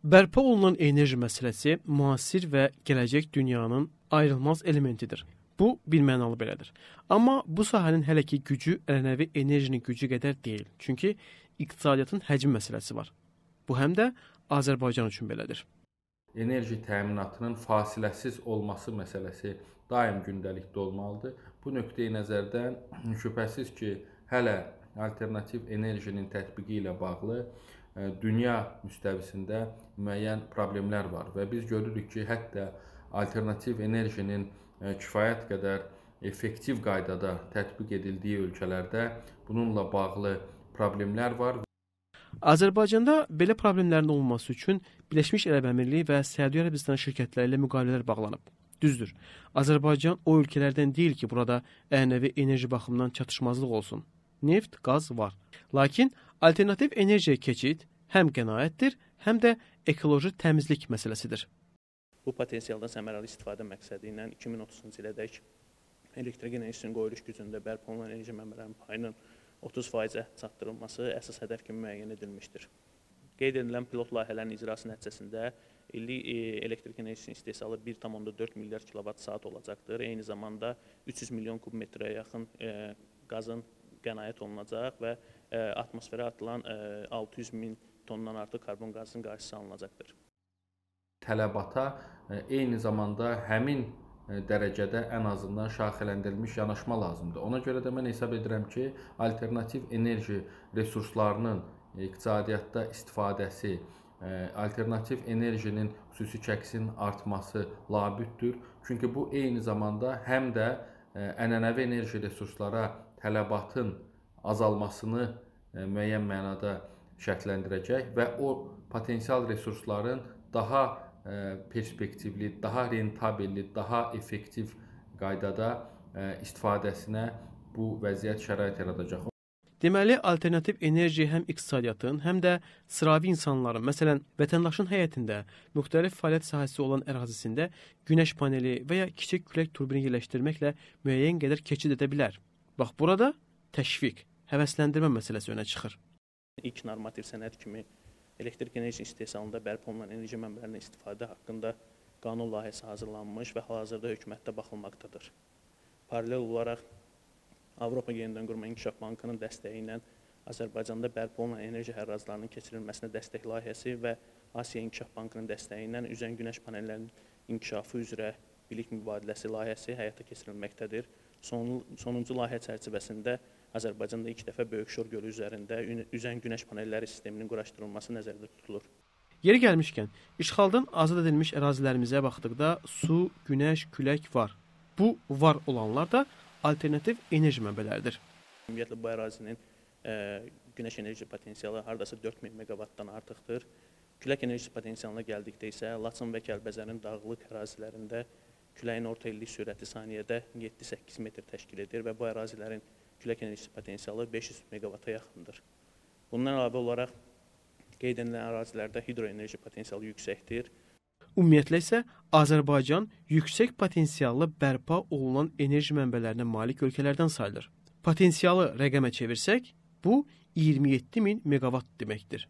Bərpa olunan enerji məsələsi müasir və gələcək dünyanın ayrılmaz elementidir. Bu bilmənalı belədir. Amma bu sahənin hələ ki gücü ənənəvi enerjinin gücü qədər deyil. Çünki iqtisadiyyatın həcm məsələsi var. Bu həm də Azərbaycan üçün belədir. Enerji təminatının fasiləsiz olması məsələsi daim gündəlikdə olmalıdır. Bu nöqteyi nəzərdən şübhəsiz ki, hələ alternativ enerjinin tətbiqi ilə bağlı dünya müstəvisində müəyyən problemlər var və biz görürük ki, hətta alternativ enerjinin kifayət qədər effektiv qaydada tətbiq edildiyi ölkələrdə bununla bağlı problemlər var. Azərbaycanda belə problemlərin olmaması üçün Birləşmiş Ərəb Əmirliyi və Səudiyyə Ərəbistan şirkətləri ilə müqavilələr bağlanıb. Düzdür. Azərbaycan o ölkələrdən deyil ki, burada ənənəvi enerji baxımından çatışmazlıq olsun. Neft, qaz var. Lakin alternativ enerjiyə keçid həm qənaətdir, həm də ekoloji təmizlik məsələsidir. Bu potensialdan səmərəli istifadə məqsədi ilə 2030-cu ilədək elektrik enerjisinin qoyuluş gücündə bərpa olunan enerji mənbələrinin payının 30%-ə çatdırılması əsas hədəf kimi müəyyən edilmişdir. Qeyd edilən pilot layihələrin icrası nəticəsində illik e, elektrik enerjisinin istehsalı 1,4 milyard kilovat saat olacaqdır. Eyni zamanda 300 milyon kub metrəyə yaxın e, qazın qənaət olunacaq və e, atmosferə atılan 600 min tondan artıq karbon qazının qarşısı alınacaqdır. Tələbata e, eyni zamanda həmin e, dərəcədə ən azından şaxələndirilmiş yanaşma lazımdır. Ona görə də mən hesab edirəm ki, alternativ enerji resurslarının iqtisadiyyatda istifadəsi, e, alternativ enerjinin xüsusi çəkisinin artması labüddür. Çünki bu eyni zamanda həm də ənənəvi enerji resurslara tələbatın azalmasını müəyyən mənada şərtləndirəcək və o potensial resursların daha perspektivli, daha rentabelli, daha effektiv qaydada istifadəsinə bu vəziyyət şərait yaradacaq. Deməli, alternativ enerji həm iqtisadiyyatın, həm də sıravi insanların, məsələn, vətəndaşın həyətində, müxtəlif fəaliyyət sahəsi olan ərazisində günəş paneli və ya kiçik külək turbini yerləşdirməklə müəyyən qədər keçid edə bilər. Bax burada təşviq, həvəsləndirmə məsələsi önə çıxır ilk normativ sənəd kimi elektrik enerji istehsalında bərpa olunan enerji mənbələrindən istifadə haqqında qanun layihəsi hazırlanmış və hal-hazırda hökumətdə baxılmaqdadır. Paralel olaraq Avropa Yenidən Qurma İnkişaf Bankının dəstəyi ilə Azərbaycanda bərpa olunan enerji hərrazlarının keçirilməsinə dəstək layihəsi və Asiya İnkişaf Bankının dəstəyi ilə üzən günəş panellərinin inkişafı üzrə bilik mübadiləsi layihəsi həyata keçirilməkdədir. Son, sonuncu layihə çərçivəsində Azərbaycanda ilk dəfə Böyük Şor gölü üzərində üzən günəş panelləri sisteminin quraşdırılması nəzərdə tutulur. Yeri gəlmişkən, işğaldan azad edilmiş ərazilərimizə baxdıqda su, günəş, külək var. Bu var olanlar da alternativ enerji mənbələridir. Ümumiyyətlə bu ərazinin ə, e, günəş enerji potensialı hardasa 4000 meqavatdan artıqdır. Külək enerjisi potensialına gəldikdə isə Laçın və Kəlbəzərin dağlıq ərazilərində küləyin orta illik sürəti saniyədə 7-8 metr təşkil edir və bu ərazilərin külək enerjisi potensialı 500 meqavata yaxındır. Bundan əlavə olaraq qeyd edilən ərazilərdə hidroenerji potensialı yüksəkdir. Ümumiyyətlə isə Azərbaycan yüksək potensiallı bərpa olunan enerji mənbələrinə malik ölkələrdən sayılır. Potensialı rəqəmə çevirsək, bu 27 min meqavat deməkdir.